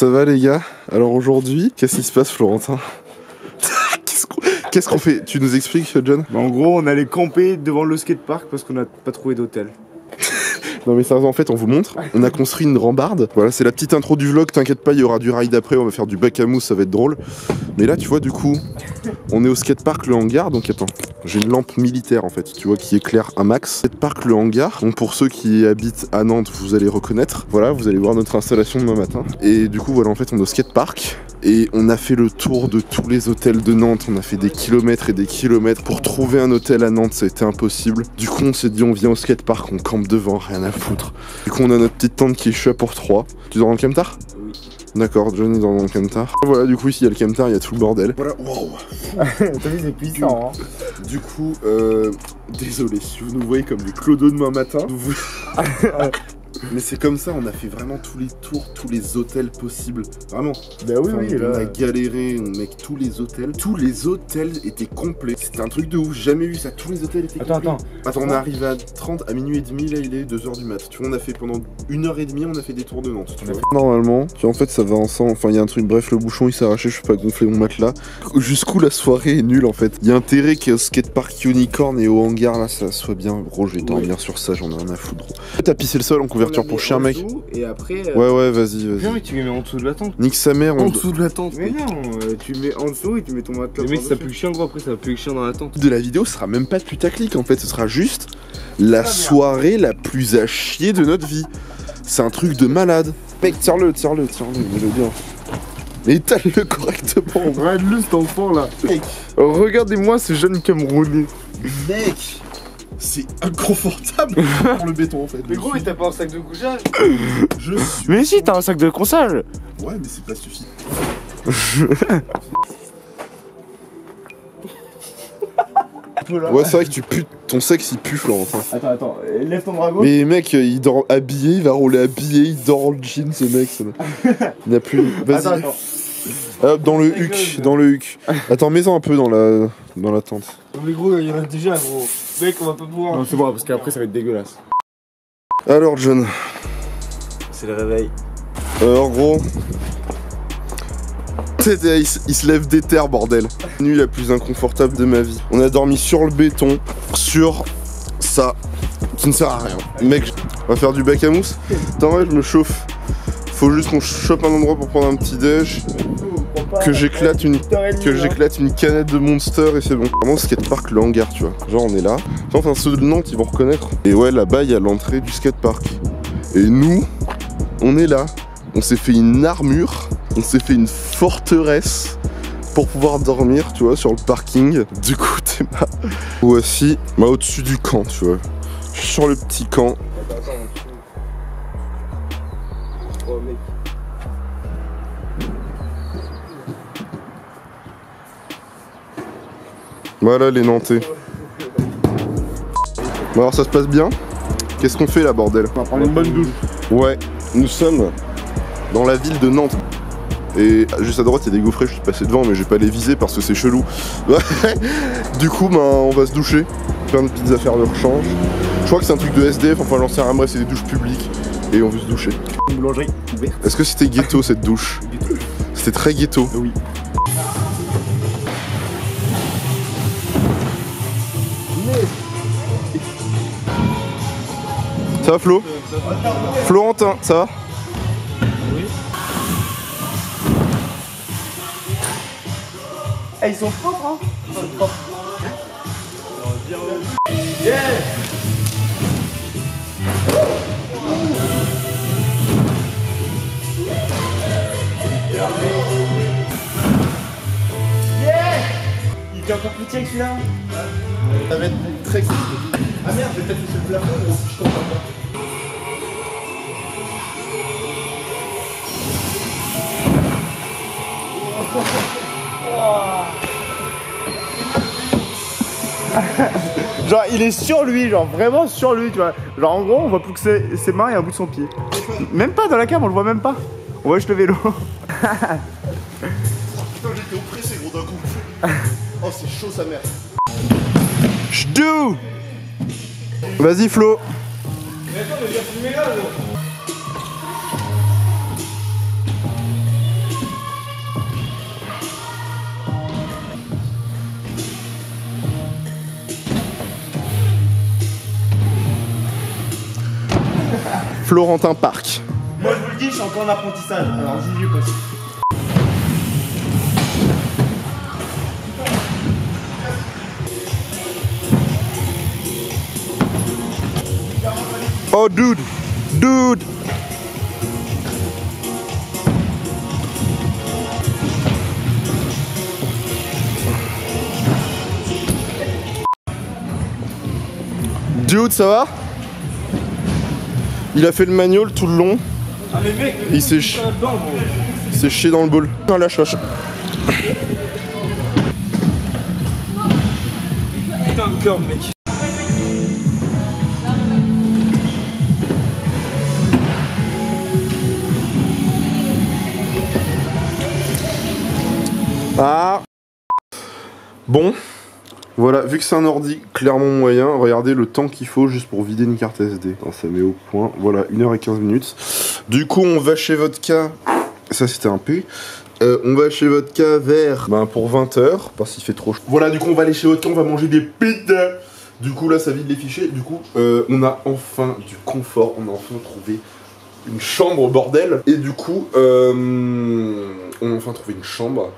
Ça va les gars? Alors aujourd'hui, qu'est-ce qui se passe Florentin? Qu'est-ce qu'on qu'est-ce qu'on fait? Tu nous expliques John? Bah, en gros, on allait camper devant le skatepark parce qu'on n'a pas trouvé d'hôtel. Non mais sérieusement en fait on vous montre, on a construit une rambarde. Voilà c'est la petite intro du vlog, t'inquiète pas il y aura du ride après, on va faire du bac à mousse, ça va être drôle. Mais là tu vois du coup, on est au skatepark le hangar, donc attends, j'ai une lampe militaire en fait, tu vois qui éclaire un max. Skatepark le hangar, donc pour ceux qui habitent à Nantes vous allez reconnaître. Voilà vous allez voir notre installation demain matin. Et du coup voilà en fait on est au skatepark. Et on a fait le tour de tous les hôtels de Nantes, on a fait des kilomètres et des kilomètres pour trouver un hôtel à Nantes, ça a été impossible. Du coup on s'est dit on vient au skatepark, on campe devant, rien à foutre. Du coup on a notre petite tente qui est chat pour 3. Tu dors dans le camtar Oui. D'accord, Johnny dort dans le camtar. Voilà, du coup ici il y a le camtar, il y a tout le bordel. Voilà, wow. T'as vu, c'est puissant, hein Du coup, euh, désolé si vous nous voyez comme des clodos demain matin. vous- Mais c'est comme ça, on a fait vraiment tous les tours, tous les hôtels possibles. Vraiment. Bah oui, Enfin, oui, on a galéré, on mec tous les hôtels. Tous les hôtels étaient complets. C'était un truc de ouf, jamais eu ça. Tous les hôtels étaient Attends, complets. attends. Attends, on est arrivé à 30, à minuit et demi, là il est 2h du mat. Tu vois, on a fait pendant une heure et demie, on a fait des tours de Nantes. tu vois. Normalement, tu vois, en fait ça va ensemble. Enfin, il y a un truc, bref, le bouchon il s'est arraché, je peux pas gonfler mon matelas. Jusqu'où la soirée est nulle en fait. Il y a intérêt qu'au skatepark Unicorn et au hangar là ça soit bien. Gros, je vais dormir sur ça, j'en ai rien à foutre. gros. T'as pissé le sol en couverture pour chien, mec Et après. euh, Ouais, ouais, vas-y, Non, vas-y. mais tu les mets en dessous de la tente. Nique sa mère, on. de la tente. Mais non, euh, tu mets en dessous et tu mets ton matelas. Mais mec, ça pue le chien, gros. Après, ça pue le chien dans la tente. de la vidéo sera même pas putaclic en fait, ce sera juste la soirée la plus à chier de notre vie. C'est un truc de malade. Mec, tire-le, tire-le, tire-le, mets-le bien. Mais étale-le correctement. Regarde-le cet enfant là. Mec, Regardez-moi ce jeune Camerounais. mec, c'est inconfortable pour le béton en fait. Mais gros, il t'a pas un sac de couchage je suis. Mais si, t'as un sac de consage. Ouais, mais c'est pas suffisant. Ouais, c'est vrai que tu pues, ton sexe il pue, Florentin. Attends, attends, euh, lève ton bras gauche. Mais mec, il dort habillé, il va rouler habillé, il dort en jean ce mec. ça Il n'a plus. Vas-y. Attends, attends. Hop, dans le huc, dans le huc. Attends, mets-en un peu dans la, dans la tente. Mais gros, il y en a déjà, gros. Mec, on va pas pouvoir. Non, c'est bon, parce qu'après ça va être dégueulasse. Alors, John, C'est le réveil. alors gros. C'était- Il, se- il se lève des terres, bordel. Nuit la plus inconfortable de ma vie. On a dormi sur le béton, sur ça, qui ne sert à rien. Mec, on va faire du bac à mousse. Attends, ouais, je me chauffe. Faut juste qu'on chope un endroit pour prendre un petit déj. Que j'éclate une que j'éclate une canette de Monster et c'est bon. Vraiment skatepark le hangar, tu vois. Genre on est là. Enfin ceux de Nantes ils vont reconnaître. Et ouais là-bas il y a l'entrée du skatepark. Et nous, on est là. On s'est fait une armure, on s'est fait une forteresse pour pouvoir dormir, tu vois, sur le parking. Du coup t'es là. Voici, bah, au-dessus du camp, tu vois. Sur le petit camp. Voilà les Nantais. Bon alors ça se passe bien Qu'est-ce qu'on fait là bordel On va prendre une bonne douche. Ouais, nous sommes dans la ville de Nantes. Et juste à droite, il y a des gaufrets, je suis passé devant, mais je vais pas les viser parce que c'est chelou. du coup, ben, on va se doucher, faire une petites affaires de rechange. Je crois que c'est un truc de SDF, enfin j'en sais rien, bref, c'est des douches publiques. Et on veut se doucher. Une boulangerie ouverte. Est-ce que c'était ghetto cette douche? C'était très ghetto. Oui. Ça va Flo Florentin, ça va Eh, ils sont propres, hein. Il était encore plus petit que celui-là Ça va être très compliqué. Ah merde, j'ai peut-être touché le plafond, mais je comprends pas. Genre il est sur lui, genre vraiment sur lui, tu vois. Genre en gros on voit plus que ses, ses mains et un bout de son pied. Même pas dans la cam, on le voit même pas. On voit juste le vélo. Putain, j'étais oppressé gros d'un coup. Oh, c'est chaud sa mère. J'dou Vas-y Flo Mais attends, mais là, Florentin Park. Moi je vous le dis, je suis encore en apprentissage, alors j'y vais aussi. Oh dude, dude. Dude, ça va? Il a fait le manual tout le long. Il s'est ch- chié dans le bol. Ah, lâche, lâche. Putain de cœur, mec. Ah Bon, voilà, vu que c'est un ordi clairement moyen, regardez le temps qu'il faut juste pour vider une carte SD. Ça met au point, voilà, 1h15 minutes. Du coup, on va chez Vodka, ça c'était un P. Euh, on va chez Vodka vers, ben, pour 20h, parce qu'il fait trop chaud. Voilà, du coup, on va aller chez Vodka, on va manger des pizzas. Du coup, là, ça vide les fichiers. Du coup, euh, on a enfin du confort, on a enfin trouvé une chambre bordel. Et du coup, euh, on a enfin trouvé une chambre.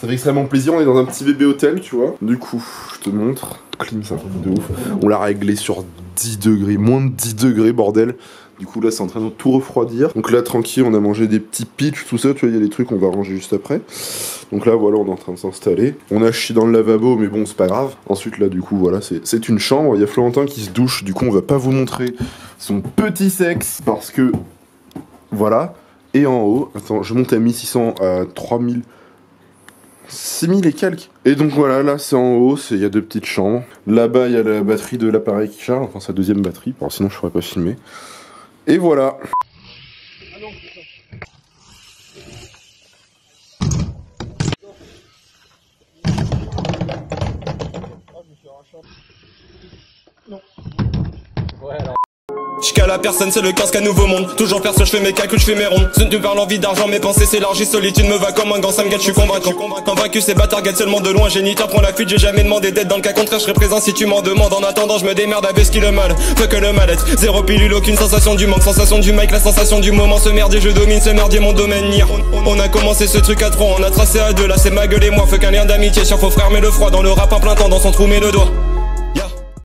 Ça fait extrêmement plaisir, on est dans un petit bébé hôtel, tu vois. Du coup, je te montre. Clim, c'est un truc de ouf. On l'a réglé sur 10 degrés, moins de 10 degrés, bordel. Du coup, là, c'est en train de tout refroidir. Donc là, tranquille, on a mangé des petits pitchs, tout ça. Tu vois, il y a des trucs qu'on va ranger juste après. Donc là, voilà, on est en train de s'installer. On a chié dans le lavabo, mais bon, c'est pas grave. Ensuite, là, du coup, voilà, c'est une chambre. Il y a Florentin qui se douche. Du coup, on va pas vous montrer son petit sexe parce que. Voilà. Et en haut, attends, je monte à 1600 à 3000. 6000 et quelques. Et donc voilà, là c'est en haut, il y a deux petites chambres. Là-bas, il y a la batterie de l'appareil qui charge, enfin sa deuxième batterie, sinon je pourrais pas filmer. Et voilà. Jusqu'à la personne, c'est le casque à nouveau monde. Toujours perso, je fais mes calculs, je fais mes rondes. Ce tu parles envie d'argent, mes pensées s'élargissent. Solitude me va comme un gant, ça me je suis convaincant. Convaincu, ces bâtards guettent seulement de loin. Géniteur prend la fuite, j'ai jamais demandé d'aide. Dans le cas contraire, je serais présent si tu m'en demandes. En attendant, je me démerde avec ce qui le mal. Fait que le mal-être. Zéro pilule, aucune sensation du manque. Sensation du mic, la sensation du moment. Ce merdier, je domine, ce merdier, mon domaine. Nier. On a commencé ce truc à trois, on a tracé à deux. Là, c'est ma gueule et moi. Fait qu'un lien d'amitié sur faux mais le froid dans le rap en plein temps, dans son trou, met le doigt.